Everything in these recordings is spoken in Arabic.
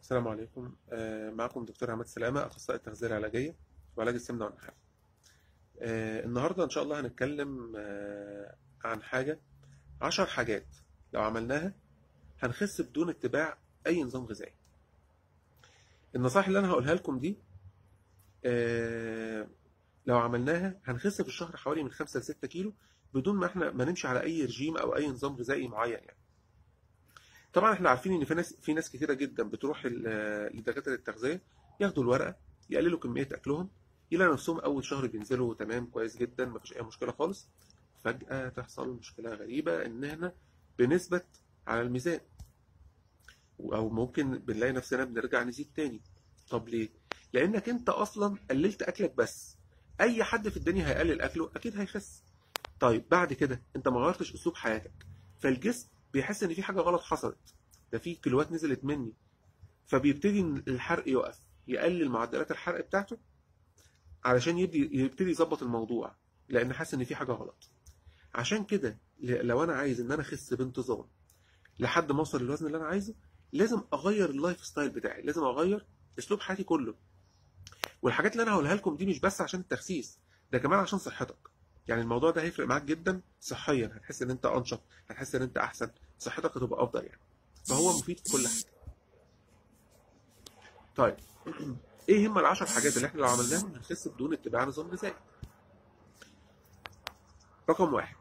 السلام عليكم. آه، معكم دكتور عماد سلامة أخصائي التغذية العلاجية وعلاج السمنة والنحافة آه، النهاردة إن شاء الله هنتكلم آه، عن حاجة عشر حاجات لو عملناها هنخس بدون اتباع أي نظام غذائي. النصائح اللي أنا هقولها لكم دي لو عملناها هنخس في الشهر حوالي من 5 ل 6 كيلو بدون ما إحنا ما نمشي على أي رجيم أو أي نظام غذائي معين يعني. طبعا إحنا عارفين إن في ناس في ناس كتيرة جدا بتروح لدكاترة التغذية ياخدوا الورقة يقللوا كمية أكلهم يلاقوا نفسهم أول شهر بينزلوا تمام كويس جدا مفيش أي مشكلة خالص. فجأة تحصل مشكلة غريبة إن إحنا بنثبت على الميزان. أو ممكن بنلاقي نفسنا بنرجع نزيد تاني. طب ليه؟ لأنك أنت أصلا قللت أكلك بس. أي حد في الدنيا هيقلل أكله أكيد هيخس. طيب بعد كده أنت ما غيرتش أسلوب حياتك. فالجسم بيحس إن في حاجة غلط حصلت. ده في كيلوات نزلت مني. فبيبتدي الحرق يقف يقلل معدلات الحرق بتاعته علشان يبدي يبتدي يظبط الموضوع لأن حاسس إن في حاجة غلط. عشان كده لو أنا عايز إن أنا أخس بانتظام لحد ما أوصل للوزن اللي أنا عايزه لازم أغير ال lifestyle بتاعي لازم أغير أسلوب حياتي كله. والحاجات اللي أنا هقولها لكم دي مش بس عشان التخسيس ده كمان عشان صحتك. يعني الموضوع ده هيفرق معاك جدا صحيا. هتحس إن أنت أنشط هتحس إن أنت أحسن. صحتك هتبقى أفضل يعني. فهو مفيد في كل حاجة. طيب. إيه هم العشر حاجات اللي إحنا لو عملناهم هنخس بدون اتباع نظام غذائي؟ رقم واحد.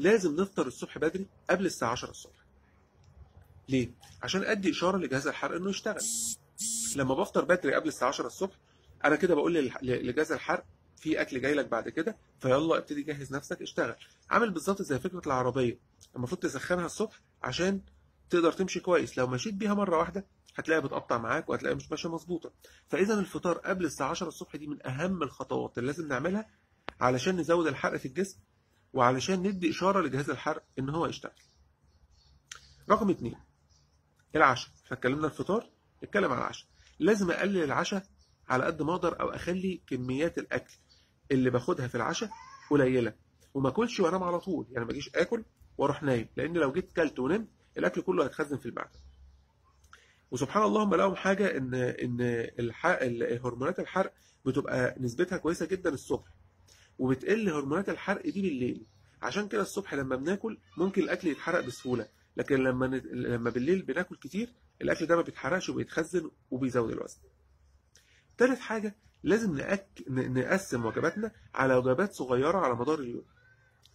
لازم نفطر الصبح بدري قبل الساعة 10 الصبح. ليه؟ عشان أدي إشارة لجهاز الحرق إنه يشتغل. لما بفطر بدري قبل الساعة 10 الصبح أنا كده بقول لجهاز الحرق في أكل جاي لك بعد كده فيلا ابتدي جهز نفسك اشتغل. عامل بالظبط زي فكرة العربية. المفروض تسخنها الصبح عشان تقدر تمشي كويس. لو مشيت بيها مرة واحدة هتلاقيها بتقطع معاك وهتلاقيها مش ماشية مظبوطة. فإذا الفطار قبل الساعة 10 الصبح دي من أهم الخطوات اللي لازم نعملها علشان نزود الحرق في الجسم وعلشان ندي إشارة لجهاز الحرق إن هو يشتغل. رقم اتنين العشاء. إحنا اتكلمنا الفطار نتكلم على العشاء. لازم أقلل العشاء على قد ما أقدر أو أخلي كميات الأكل اللي باخدها في العشاء قليلة وما أكلش وأنام على طول يعني ما أجيش آكل وأروح نايم لأن لو جيت كلت ونمت الأكل كله هيتخزن في المعده وسبحان الله هم لقوا حاجة إن إن هرمونات الحرق بتبقى نسبتها كويسة جدا الصبح وبتقل هرمونات الحرق دي بالليل. عشان كده الصبح لما بناكل ممكن الأكل يتحرق بسهولة لكن لما لما بالليل بناكل كتير الأكل ده ما بيتحرقش وبيتخزن وبيزود الوزن. تالت حاجة لازم نأك... نقسم وجباتنا على وجبات صغيرة على مدار اليوم.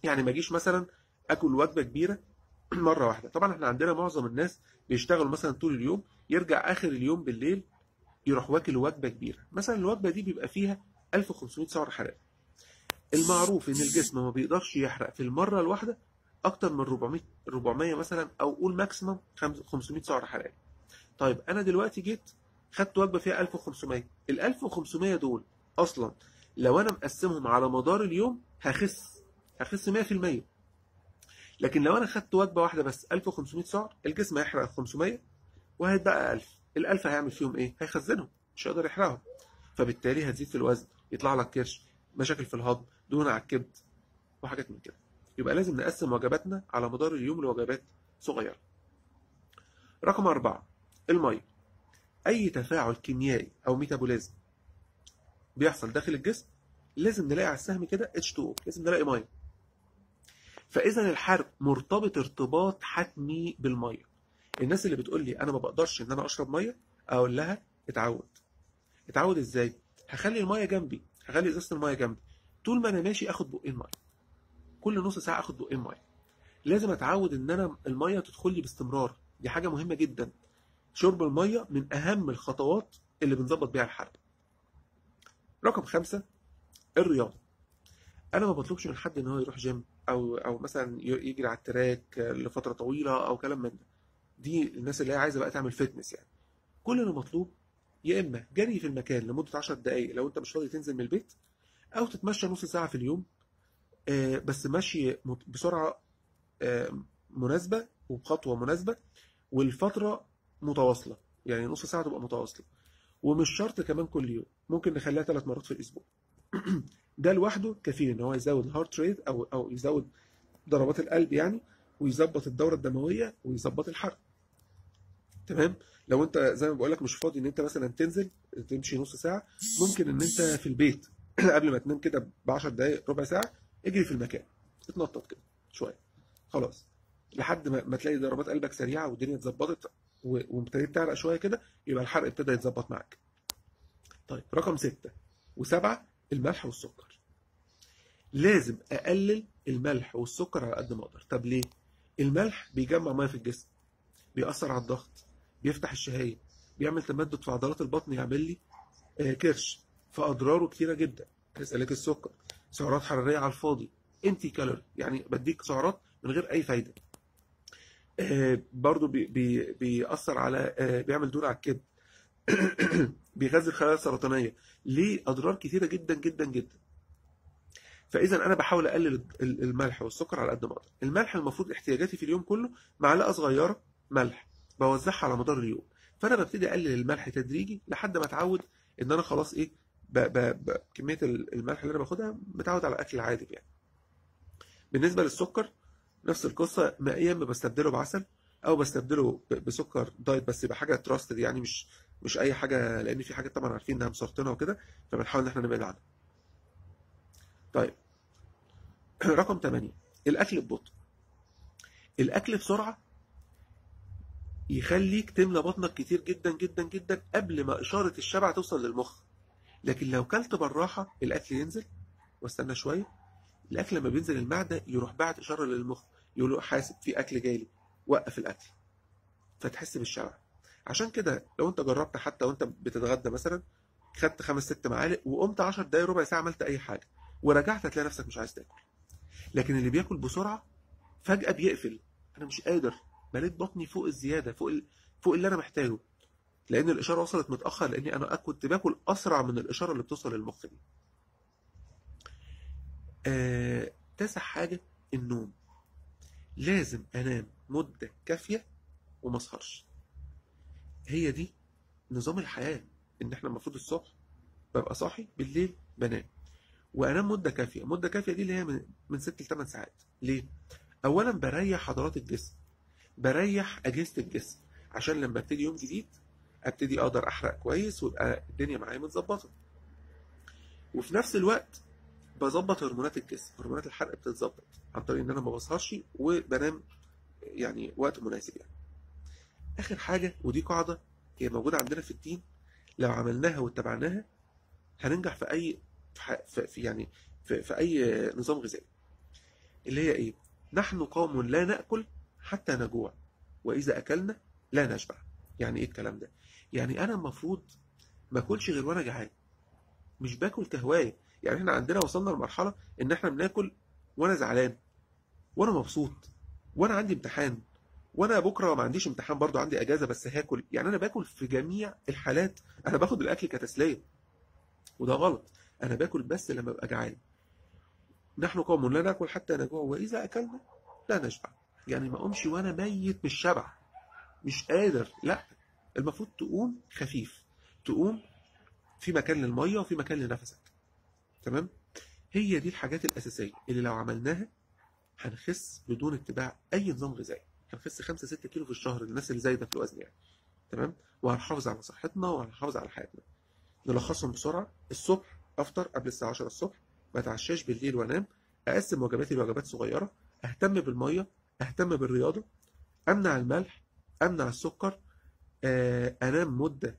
يعني ما اجيش مثلا آكل وجبة كبيرة مرة واحدة. طبعا إحنا عندنا معظم الناس بيشتغلوا مثلا طول اليوم يرجع آخر اليوم بالليل يروح واكل وجبة كبيرة. مثلا الوجبة دي بيبقى فيها 1500 سعر حراري. المعروف إن الجسم ما بيقدرش يحرق في المرة الواحدة أكتر من 400 400 مثلا أو قول ماكسيمم 500 سعر حراري. طيب أنا دلوقتي جيت خدت وجبة فيها 1500 ال 1500 دول أصلا لو أنا مقسمهم على مدار اليوم هخس هخس 100% لكن لو أنا خدت وجبة واحدة بس 1500 سعر الجسم هيحرق 500 وهيتبقى 1000 ال 1000 هيعمل فيهم إيه؟ هيخزنهم مش هيقدر يحرقهم. فبالتالي هتزيد في الوزن يطلع لك كرش مشاكل في الهضم دهون على الكبد وحاجات من كده. يبقى لازم نقسم وجباتنا على مدار اليوم لوجبات صغيرة. رقم أربعة المية أي تفاعل كيميائي أو ميتابوليزم بيحصل داخل الجسم لازم نلاقي على السهم كده H2O لازم نلاقي مية. فإذا الحرق مرتبط ارتباط حتمي بالمية. الناس اللي بتقول لي أنا ما بقدرش إن أنا أشرب مية أقول لها اتعود. اتعود إزاي؟ هخلي المية جنبي هخلي إزازة المية جنبي. طول ما أنا ماشي آخد بقين مية كل نص ساعة آخد بقين مية لازم أتعود إن أنا المية تدخل لي باستمرار. دي حاجة مهمة جدا. شرب المية من أهم الخطوات اللي بنظبط بيها الحرق رقم خمسة الرياضة. أنا ما بطلبش من حد إن هو يروح جيم أو أو مثلا يجري على ال track لفترة طويلة أو كلام من ده. دي الناس اللي هي عايزة بقى تعمل fitness يعني. كل اللي مطلوب يا إما جري في المكان لمدة 10 دقايق لو أنت مش فاضي تنزل من البيت أو تتمشى نص ساعة في اليوم آه، بس مشي بسرعة آه، مناسبة وبخطوة مناسبة والفترة متواصلة. يعني نص ساعة تبقى متواصلة. ومش شرط كمان كل يوم. ممكن نخليها ثلاث مرات في الأسبوع. ده لوحده كفيل إن هو يزود الهارت ريت أو أو يزود ضربات القلب يعني ويظبط الدورة الدموية ويظبط الحرق. تمام؟ لو أنت زي ما بقول لك مش فاضي إن أنت مثلا تنزل تمشي نص ساعة ممكن إن أنت في البيت قبل ما تنام كده ب 10 دقائق ربع ساعة اجري في المكان. اتنطط كده شوية. خلاص. لحد ما, تلاقي ضربات قلبك سريعة والدنيا اتظبطت. وابتديت تعرق شوية كده يبقى الحرق ابتدى يتظبط معاك. طيب رقم ستة. وسبعة الملح والسكر. لازم أقلل الملح والسكر على قد ما أقدر. طب ليه؟ الملح بيجمع مية في الجسم بيأثر على الضغط بيفتح الشهية بيعمل تمدد في عضلات البطن يعمل لي آه، كرش. فأضراره كتيرة جدا. هيسألك السكر. سعرات حرارية على الفاضي. انتي كالوري يعني بديك سعرات من غير أي فايدة. آه، برضو بي بي بيأثر على آه، بيعمل دور على الكبد. بيغذي الخلايا السرطانية. ليه أضرار كتيرة جدا جدا جدا. فاذا أنا بحاول أقلل ال- الملح والسكر على قد ما أقدر. الملح المفروض احتياجاتي في اليوم كله معلقه صغيره ملح. بوزعها على مدار اليوم. فأنا ببتدي أقلل الملح تدريجي لحد ما أتعود إن أنا خلاص إيه ب كمية ال- الملح اللي أنا باخدها متعود على الاكل العادي يعني. بالنسبة للسكر نفس القصة ما يا اما بستبدله بعسل أو بستبدله بسكر دايت بس يبقى حاجة تراستد يعني مش مش أي حاجة لأن في حاجات طبعا عارفين إنها مسرطنة وكده فبنحاول إن إحنا نبعد عنها. طيب. رقم 8 الأكل ببطء. الأكل بسرعة يخليك تملى بطنك كتير جدا جدا جدا قبل ما إشارة الشبع توصل للمخ. لكن لو كلت بالراحة الأكل ينزل. واستنى شوية. الأكل لما بينزل المعدة يروح باعت إشارة للمخ. يقول له حاسب في أكل جاي وقف الأكل. فتحس بالشبع. عشان كده لو أنت جربت حتى وأنت بتتغدى مثلا خدت خمس ست معالق وقمت 10 دقايق ربع ساعة عملت أي حاجة ورجعت هتلاقي نفسك مش عايز تاكل. لكن اللي بياكل بسرعة فجأة بيقفل. أنا مش قادر. مليت بطني فوق الزيادة فوق ال... فوق اللي أنا محتاجه. لأن الإشارة وصلت متأخر لأني أنا كنت باكل أسرع من الإشارة اللي بتوصل للمخ دي. آه... تاسع حاجة النوم. لازم انام مدة كافية وما اسهرش. هي دي نظام الحياة إن إحنا المفروض الصبح ببقى صاحي بالليل بنام. وأنام مدة كافية مدة كافية دي اللي هي من من 6 ل 8 ساعات. ليه؟ اولا بريح عضلات الجسم بريح أجهزة الجسم. عشان لما أبتدي يوم جديد أبتدي أقدر أحرق كويس ويبقى الدنيا معايا متظبطة. وفي نفس الوقت بظبط هرمونات الجسم هرمونات الحرق بتتظبط عن طريق إن أنا ما بسهرش وبنام يعني وقت مناسب يعني. آخر حاجة ودي قاعدة هي موجودة عندنا في الدين لو عملناها واتبعناها هننجح في أي في, يعني في, في أي نظام غذائي. اللي هي إيه؟ نحن قوم لا نأكل حتى نجوع وإذا أكلنا لا نشبع. يعني إيه الكلام ده؟ يعني أنا المفروض ما أكلش غير وأنا جعان مش باكل كهواية. يعني إحنا عندنا وصلنا لمرحلة إن إحنا بناكل وأنا زعلان وأنا مبسوط وأنا عندي امتحان وأنا بكرة ما عنديش امتحان برضو عندي إجازة بس هاكل. يعني أنا باكل في جميع الحالات. أنا باخد الأكل كتسلية. وده غلط. أنا باكل بس لما أبقى جعان. نحن قوم لا ناكل حتى نجوع. وإذا أكلنا لا نشبع. يعني ما أقومش وأنا ميت من الشبع. مش قادر. لا. المفروض تقوم خفيف. تقوم في مكان للمية وفي مكان لنفسك. تمام؟ هي دي الحاجات الأساسية اللي لو عملناها هنخس بدون اتباع أي نظام غذائي. هنخس 5 6 كيلو في الشهر للناس اللي زايدة في الوزن يعني. تمام؟ وهنحافظ على صحتنا وهنحافظ على حياتنا. نلخصهم بسرعة. الصبح أفطر قبل الساعة 10 الصبح ما اتعشاش بالليل وأنام أقسم وجباتي لوجبات صغيرة أهتم بالمية أهتم بالرياضة أمنع الملح أمنع السكر آه، أنام مدة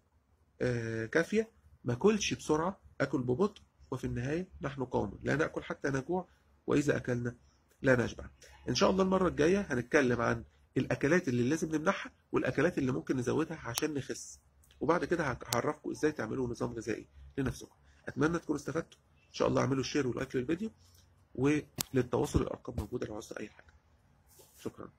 آه، كافية. ما أكلش بسرعة أكل ببطء وفي النهاية نحن قوم لا نأكل حتى نجوع وإذا أكلنا لا نشبع. إن شاء الله المرة الجاية هنتكلم عن الأكلات اللي لازم نمنعها والأكلات اللي ممكن نزودها عشان نخس. وبعد كده هعرفكم إزاي تعملوا نظام غذائي لنفسكم. أتمنى تكونوا استفدتوا. إن شاء الله اعملوا share و like للفيديو وللتواصل الأرقام موجودة لو عاوزتوا أي حاجة. شكرا.